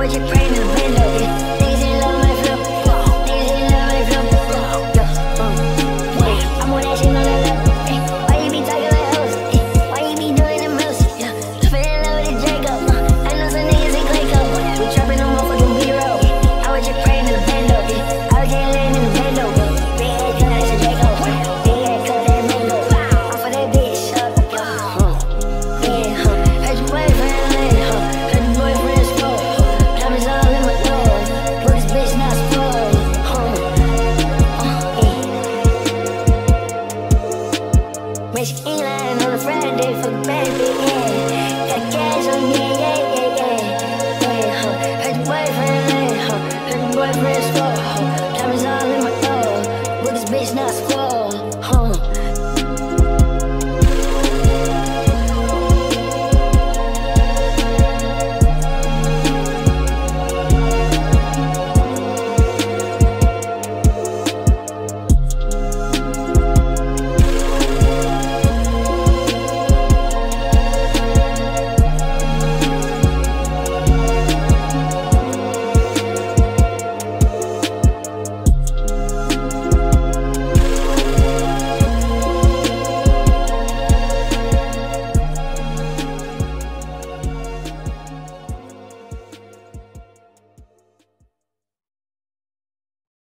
I was just praying Michigan line on a Friday for baby.